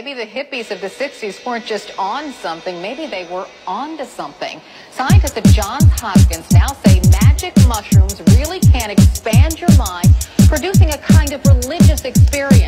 Maybe the hippies of the 60s weren't just on something, maybe they were onto something. Scientists at Johns Hopkins now say magic mushrooms really can expand your mind, producing a kind of religious experience.